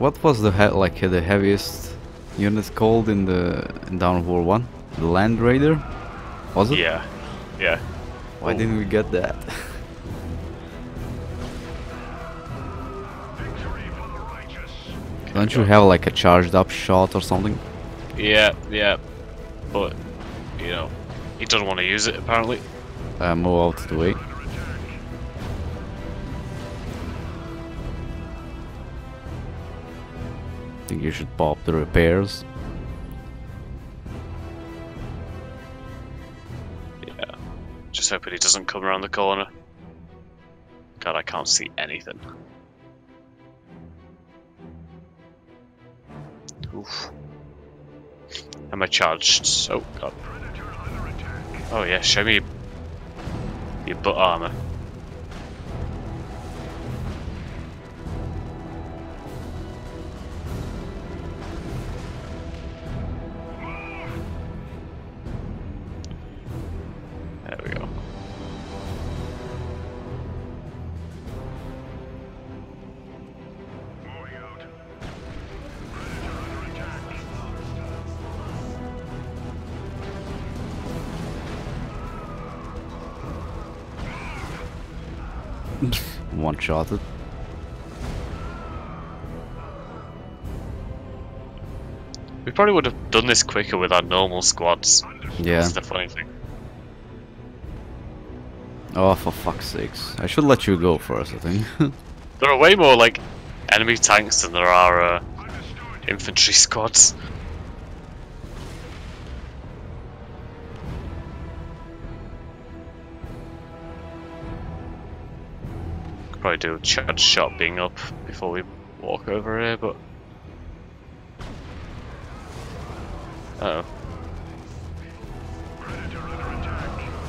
What was the he like the heaviest unit called in the in Dawn of War One? The Land Raider? Was it? Yeah, yeah. Why Oh. didn't we get that? Don't you have like a charged up shot or something? Yeah, yeah. But, you know, he doesn't want to use it apparently. Uh, move out of the way. Think you should pop the repairs. Yeah. Just hoping he doesn't come around the corner. God, I can't see anything. Oof. Am I charged? Oh god. Oh yeah, show me your butt armor. One shotted. We probably would have done this quicker with our normal squads. Yeah. That's the funny thing. Oh, for fuck's sakes. I should let you go first, I think. There are way more like enemy tanks than there are uh, infantry squads. Probably do a charge shot being up before we walk over here, but. Uh oh.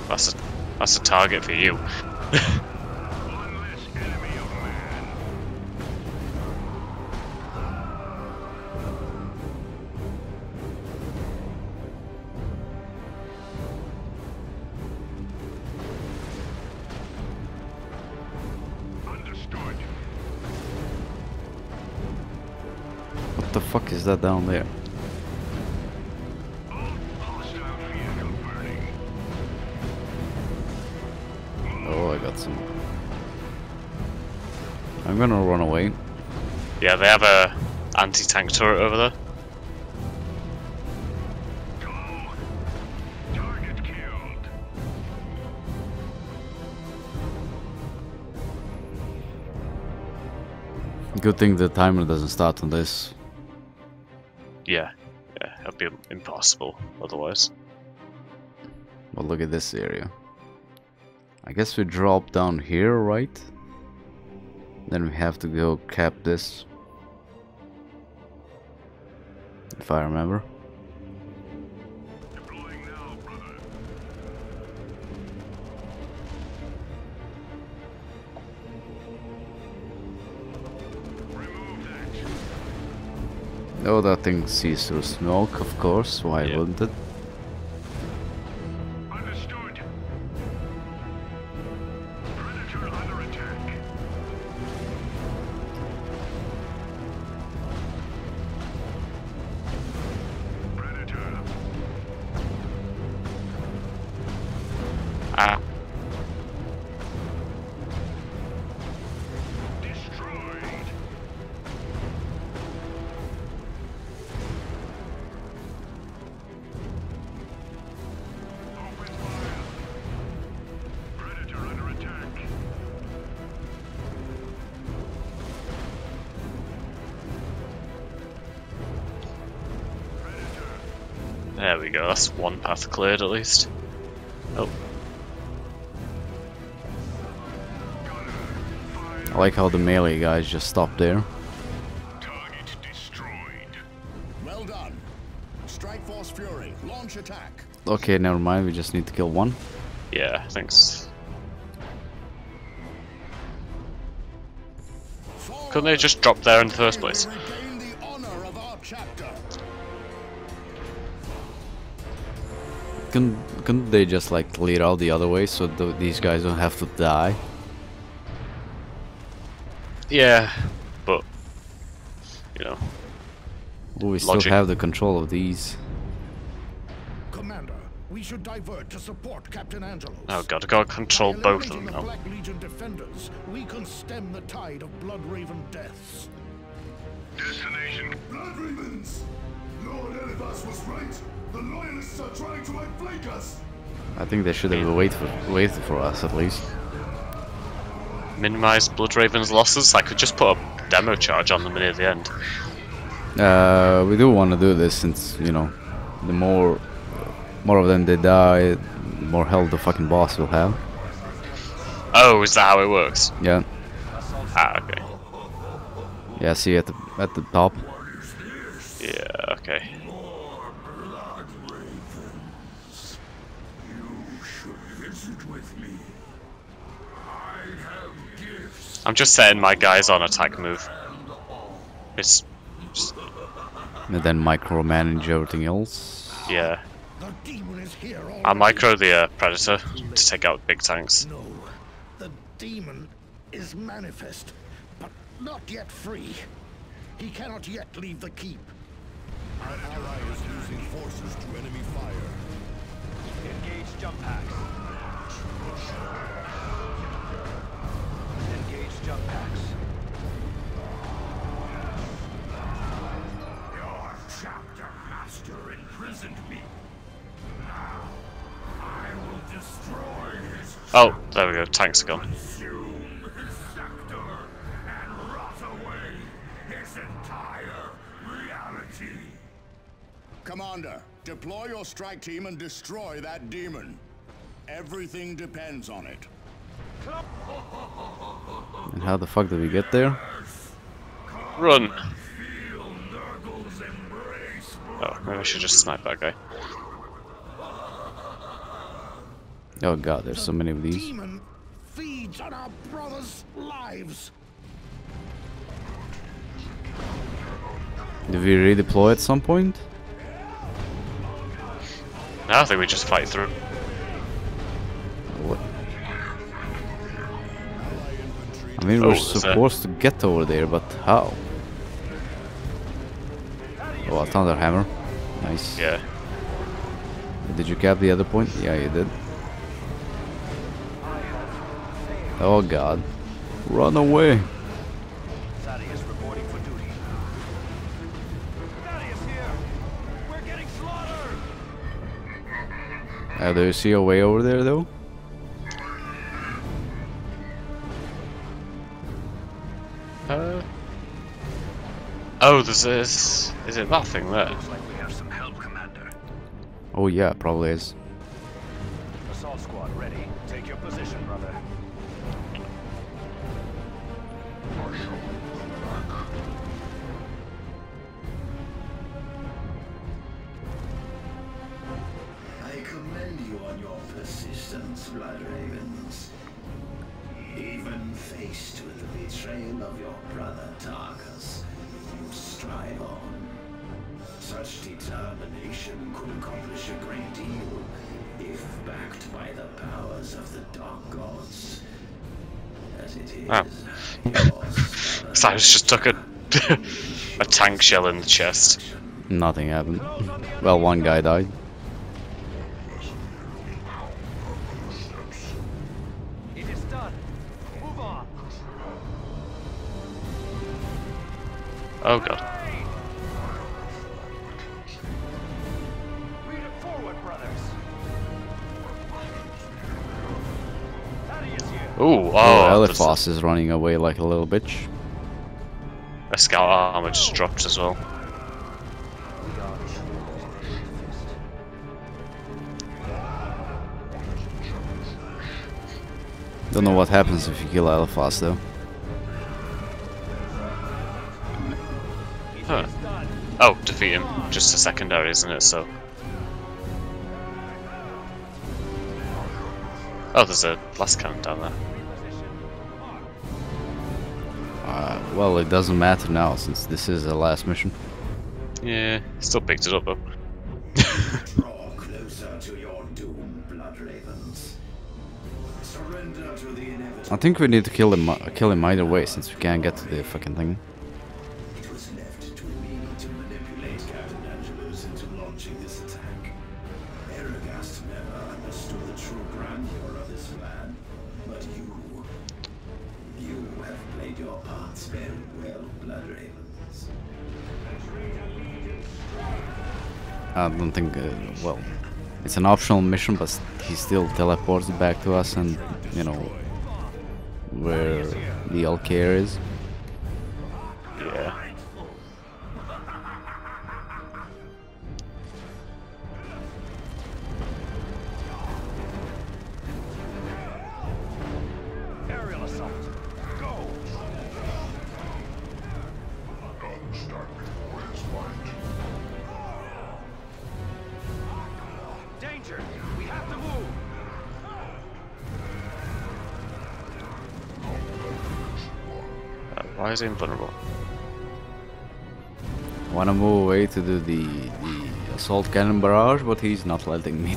That's a that's a target for you. down there? Oh, I got some. I'm gonna run away. Yeah, they have a anti-tank turret over there. Good thing the timer doesn't start on this. Yeah, yeah, it'd be impossible otherwise. But look at this area. I guess we drop down here, right? Then we have to go cap this. If I remember. Oh, that thing sees through smoke, of course. Why Yeah. wouldn't it? Understood. Predator under attack. Predator. Ah, we go. That's one path cleared at least. Oh, I like how the melee guys just stopped there. Target destroyed. Well done. Strike Force Fury, launch attack. Okay, never mind, we just need to kill one. yeah, thanks. Couldn't they just drop there in the first place? Couldn't, couldn't they just like lead out the other way so th these guys don't have to die? Yeah, but you know. Ooh, we still Logic. have the control of these. Commander, we should divert to support Captain Angelos. Oh god, I gotta control By both of them the now. Black Legion defenders, we can stem the tide of Blood Raven deaths. Destination. Blood Ravens! Lord Eliphas was right. The Loyalists are trying to outflank us. I think they should have waited for, waited for us at least. Minimize Blood Raven's losses. I could just put a demo charge on them near the end. Uh, we do want to do this since you know, the more, more of them they die, the more health the fucking boss will have. Oh, is that how it works? Yeah, Ah, okay. yeah. See at the at the top. Yeah, okay. Visit with me. I have gifts. I'm just setting my guys on attack move. It's just, And then micromanage everything else. yeah. The demon is here already. I micro the uh, predator to take out big tanks. No, the demon is manifest, but not yet free. He cannot yet leave the keep. Our ally is losing forces to enemy fire. Engage jump packs. Engage jump packs. Your chapter master imprisoned me. Now, I will destroy his Oh, there we go. Tanks are gone. consume his scepter and rot away his entire reality. Commander, deploy your strike team and destroy that demon. Everything depends on it. And how the fuck did we get there? Run! Feel Nurgle's embrace. Oh, maybe I should just snipe that guy. Oh god, there's so many of these. Demon feeds on our brothers' lives. Do we redeploy at some point? Now I think we just fight through. I mean, we're Oh, that- supposed to get over there, but how? Oh, a thunder hammer. Nice. Yeah. Did you cap the other point? Yeah, you did. Oh god. Run away. Thaddeus reporting for duty. Thaddeus here! We're getting slaughtered! Uh, do you see a way over there though? Oh, there's this. Is it that thing there? Like we have some help, Commander. Oh yeah, probably is. Stellar ah. Cyrus just took a a tank shell in the chest. Nothing happened. Well, one guy died. Eliphas is running away like a little bitch. a scout armor just dropped as well. Don't know what happens if you kill Eliphas though. Huh. Oh, defeat him. Just a secondary, isn't it? So. Oh, there's a blast cannon down there. Uh, well, it doesn't matter now since this is the last mission. Yeah, still picked it up though. Draw closer to your doom, Blood Ravens. Surrender to the inevitable. I think we need to kill him. uh, Kill him either way since we can't get to the fucking thing. It's an optional mission, but he still teleports back to us and, you know, where the Ulkair is. Why is he invulnerable? Wanna move away to do the, the assault cannon barrage, but he's not letting me.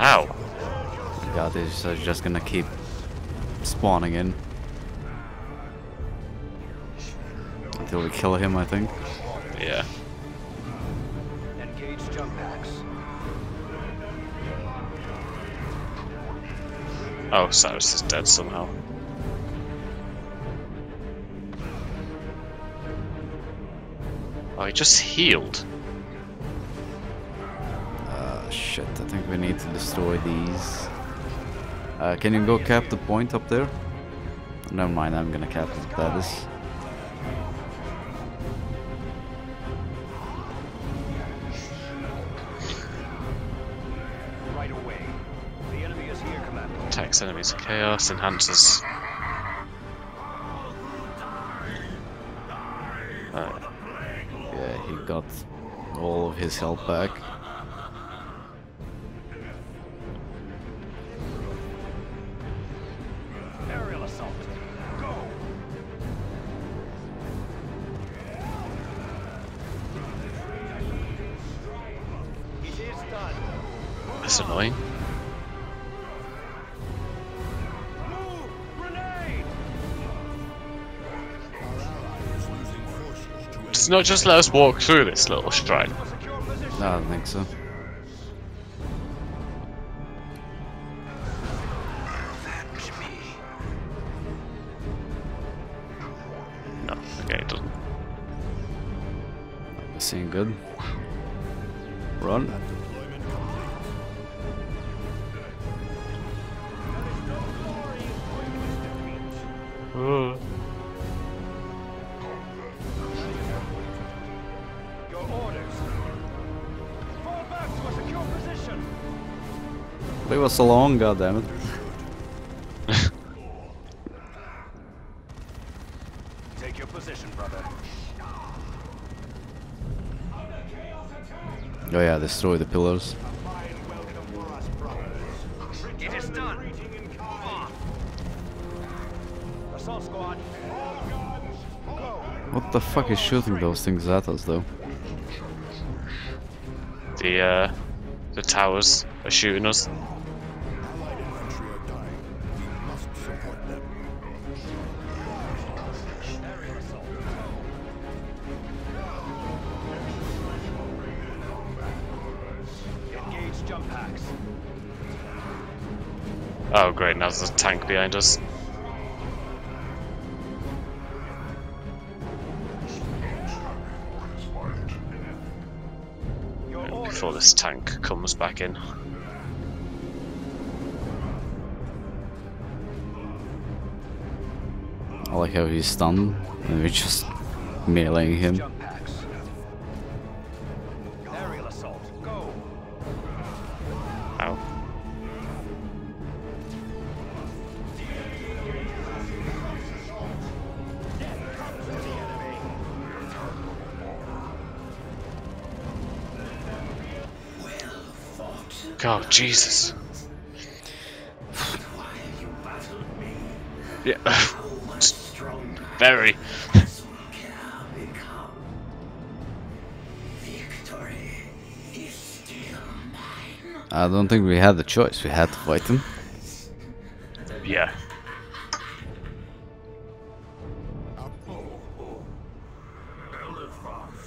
Ow. God, is uh, just gonna keep spawning in. Until we kill him, I think. Yeah. Engage jump packs. Oh, Cyrus is dead somehow. Oh, he just healed. Think we need to destroy these. Uh, can you go cap the point up there? Never mind, I'm gonna cap the status. Right away. The enemy is here, Commander. Attacks enemies. of Chaos enhances. Uh, Yeah, he got all of his health back. Does not just let us walk through this little shrine? To a secure position. No, I don't think so. No. Okay, it doesn't. Seeing good. Run. Leave us alone, goddammit. Take your position, brother. Oh yeah, destroy the pillars. It is done. Assault squad. What the fuck is shooting those things at us though? The uh, the towers are shooting us. Jump packs. Oh great, now there's a tank behind us. Your. Before this tank comes back in. I like how he's stunned and we're just meleeing him. God, Jesus. Yeah. Very. Victory is still mine. I don't think we had the choice. We had to fight him. Yeah.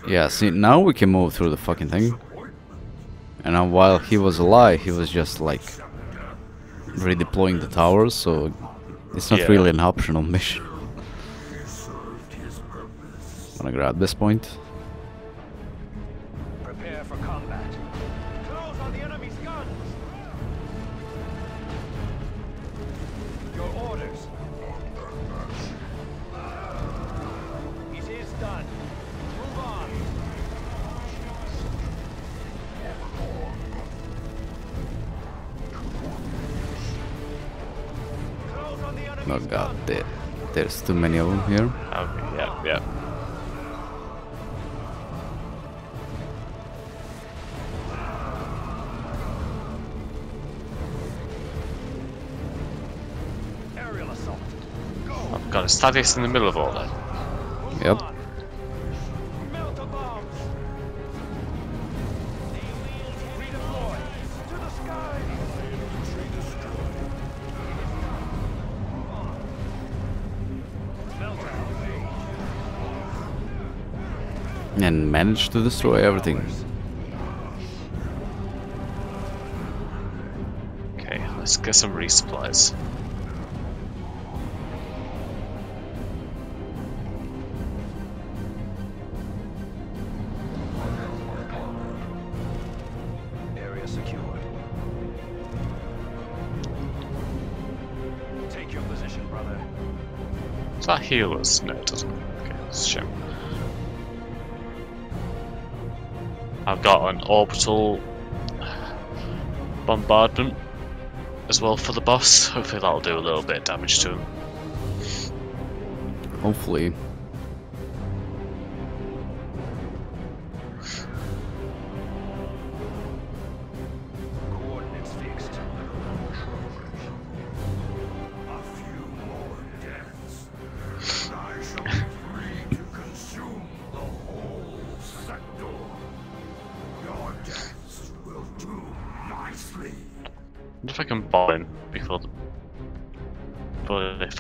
Yeah, see, now we can move through the fucking thing. And now while he was alive, he was just like redeploying the towers, so it's not Yeah. really an optional mission. Wanna grab this point? There's too many of them here. Okay, yeah, yeah. Aerial assault. God, is Thaddeus in the middle of all that? And managed to destroy everything. Okay, let's get some resupplies. Area secured. Take your position, brother. Does that heal us? No, it doesn't. Okay, let's show. I've got an orbital bombardment as well for the boss. Hopefully that'll do a little bit of damage to him. Hopefully.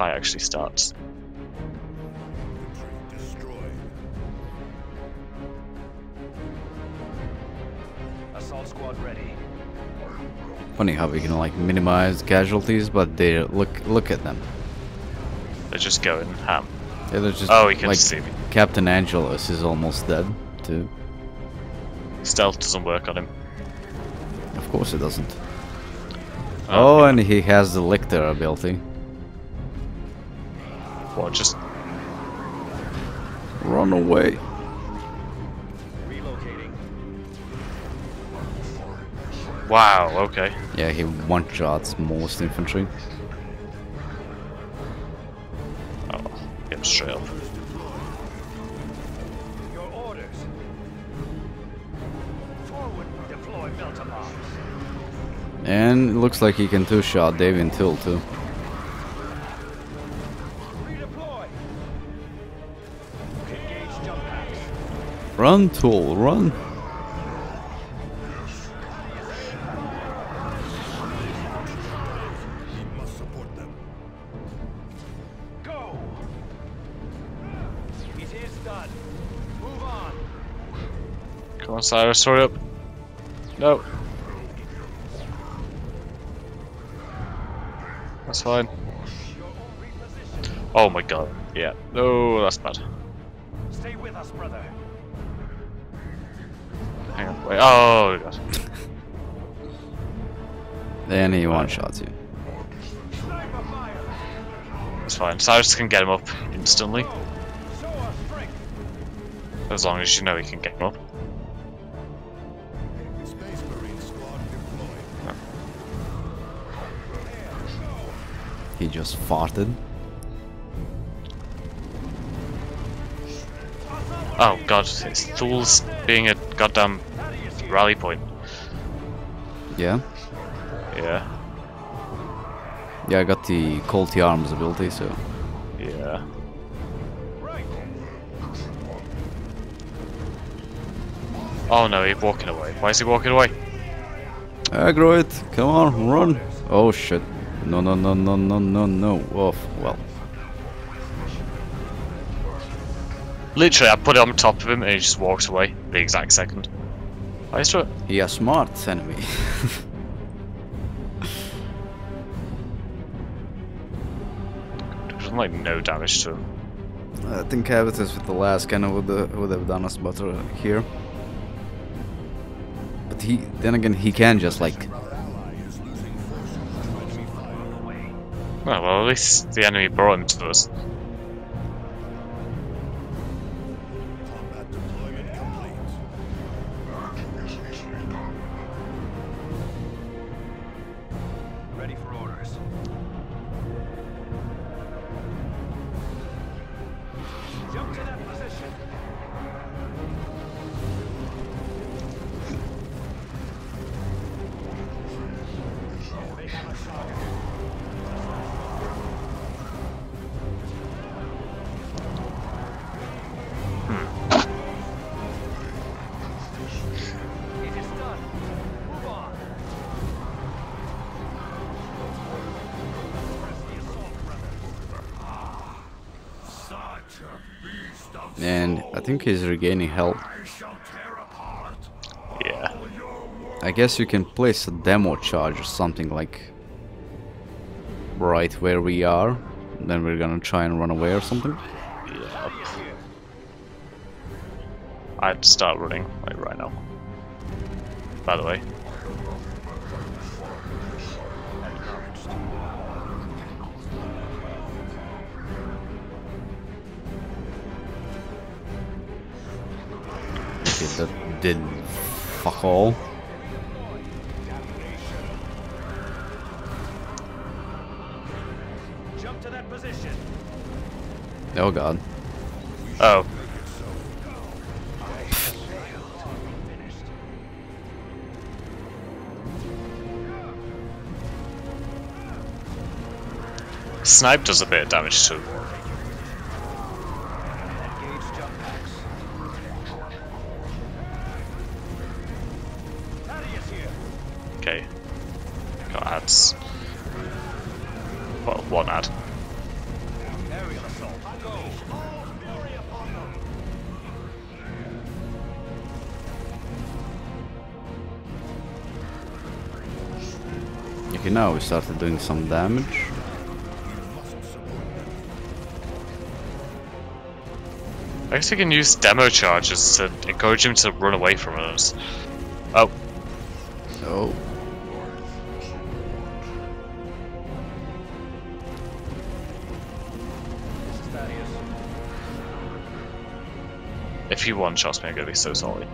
Fight actually starts. Destroyed. Assault squad ready. Funny how we can like minimize casualties, but they look look at them. They're just going ham. Yeah, they're just Oh, he can like see me. Captain Angelos is almost dead too. Stealth doesn't work on him. Of course it doesn't. Oh, oh and he has the Lictor ability. What, just Run away. Relocating. wow? Okay. Yeah, he one shots most infantry. Oh, get him straight up. Your orders. Forward. Deploy melter bombs. And it looks like he can two shot Davian Thule too. Run, Thule, run. We must support them. It is done. Move on. Come on, Cyrus, hurry up. No. That's fine. Oh my god. Yeah. No, that's bad. Stay with us, brother. Wait. Oh god. Then he one shots you. That's fine. Cyrus can get him up instantly. Go. Show us strength. As long as you know he can get him up. Space Marine squad deployed. He just farted. Oh god, it's Thule's being a goddamn rally point. Yeah. Yeah. Yeah, I got the Colty Arms ability, so. Yeah. Oh no, he's walking away. Why is he walking away? Aggro it! Come on, run! Oh shit. No, no, no, no, no, no, no. Oh, well. Literally, I put it on top of him and he just walks away the exact second. I to. He a smart enemy. There's like no damage to him. I think Avitus with the last kind of would, uh, would have done us better here. But he, then again, he can just like Oh, well, at least the enemy brought him to us. Think he's regaining health. I shall tear apart Yeah. all your world. I guess you can place a demo charge or something like right where we are. Then we're gonna try and run away or something. Yeah. I'd start running, like right now. By the way. Okay, that did fuck all. Oh god. Oh. Snipe does a bit of damage too. Okay, now we started doing some damage. I guess we can use demo charges to encourage him to run away from us. Oh, Oh. This is Thaddeus. if he one shots me, I'm gonna be so sorry.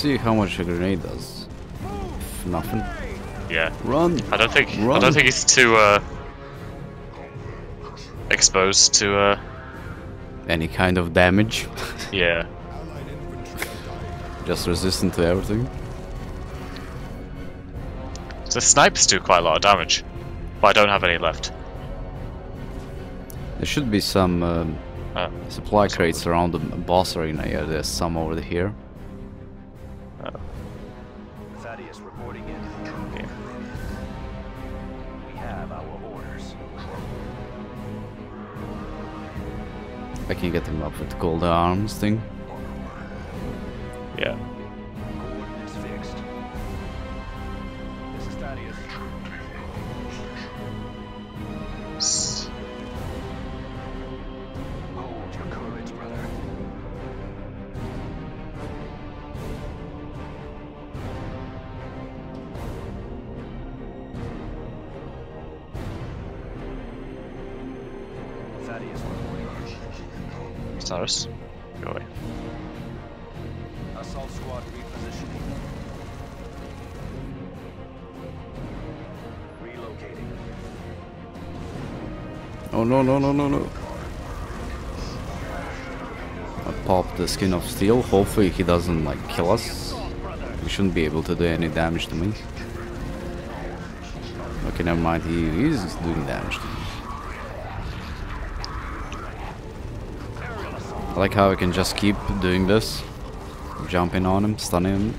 See how much a grenade does. F- Nothing. Yeah. Run! I don't think I don't think he's too uh exposed to uh Any kind of damage. yeah. Allied infantry dying. Just resistant to everything. The snipers do quite a lot of damage. But I don't have any left. There should be some um, Uh, supply crates around the boss arena. Yeah, there's some over here. Can get them up with the gold arms thing. Yeah. Coordinates fixed. This is Thaddeus. Reporting. Cyrus, go away. Assault squad repositioning. Relocating. Oh no no no no no. I popped the skin of steel. Hopefully he doesn't like kill us. He shouldn't be able to do any damage to me. Okay, never mind. He is doing damage to me. Like how I can just keep doing this. Jumping on him, stunning him.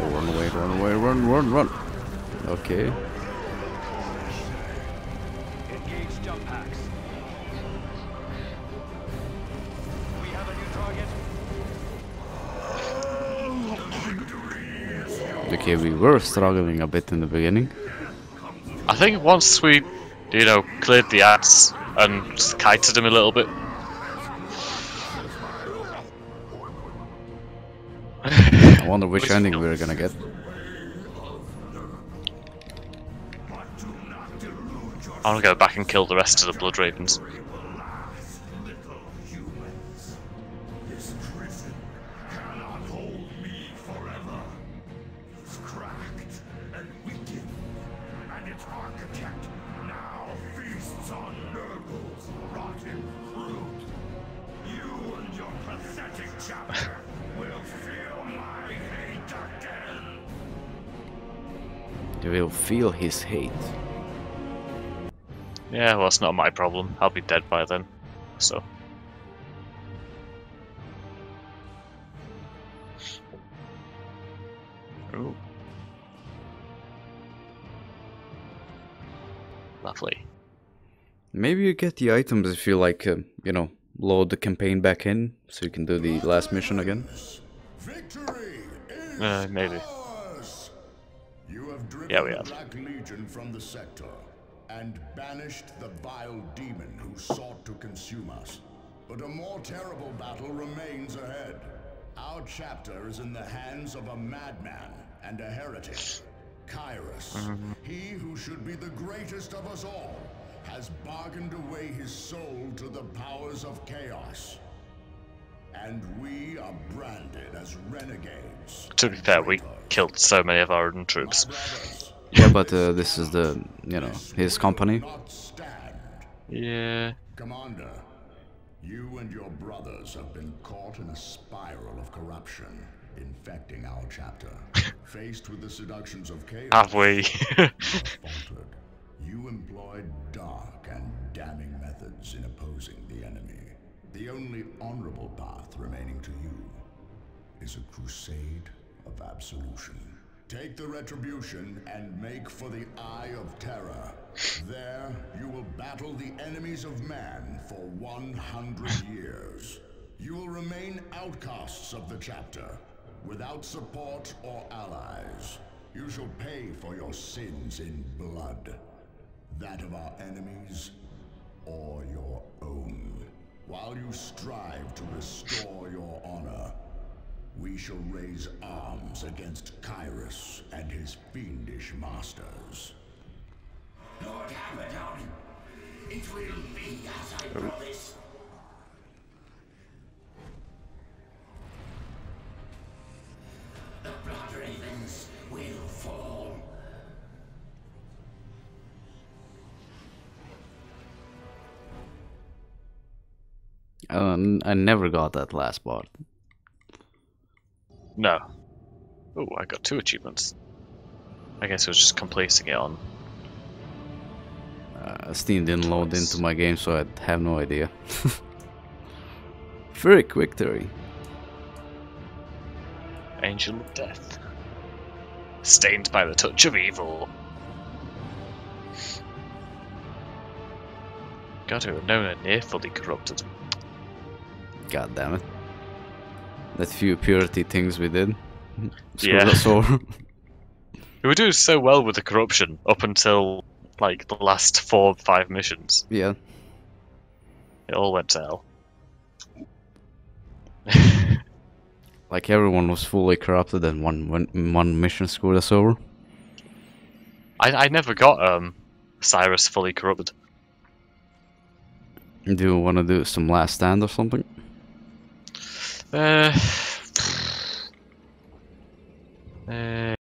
Run away, run away, run, run, run. Okay. Were struggling a bit in the beginning. I think once we, you know, cleared the ads and kited him a little bit. I wonder which ending we're gonna get. I'm gonna go back and kill the rest of the Blood Ravens. Will feel my hate again. You will feel his hate. Yeah, well, it's not my problem. I'll be dead by then. So. Ooh. Lovely. Maybe you get the items if you like, uh, you know, load the campaign back in, so you can do the last mission again. Victory is Uh, maybe. ours! You have driven Yeah, we the have. Black Legion from the sector and banished the vile demon who sought to consume us. But a more terrible battle remains ahead. Our chapter is in the hands of a madman and a heretic. Kyras, he who should be the greatest of us all, has bargained away his soul to the powers of chaos. And we are branded as renegades. To be fair, we killed so many of our own troops. Brothers, Yeah, but uh, this is the, you know, his company. Yeah. Commander, you and your brothers have been caught in a spiral of corruption, infecting our chapter. Faced with the seductions of chaos, Have we? You employed dark and damning methods in opposing the enemy. The only honorable path remaining to you is a crusade of absolution. Take the retribution and make for the Eye of Terror. There, you will battle the enemies of man for 100 years. You will remain outcasts of the chapter, without support or allies. You shall pay for your sins in blood, that of our enemies or your own. While you strive to restore your honor, we shall raise arms against Kyras and his fiendish masters. Lord Abaddon, it will be as I oh. promised. The Blood Ravens Um, I never got that last part. no. Oh, I got two achievements. I guess it was just completing it on. Uh, Steam didn't load into my game, so I have no idea. Very quick victory. Angel of Death. Stained by the touch of evil. Got to have known a near fully corrupted. God damn it. That few purity things we did. Screwed Yeah. us over. We were doing so well with the corruption up until like the last four or five missions. yeah. It all went to hell. Like everyone was fully corrupted and one one, one mission screwed us over. I I never got um Cyrus fully corrupted. Do you want to do some last stand or something? Uh, uh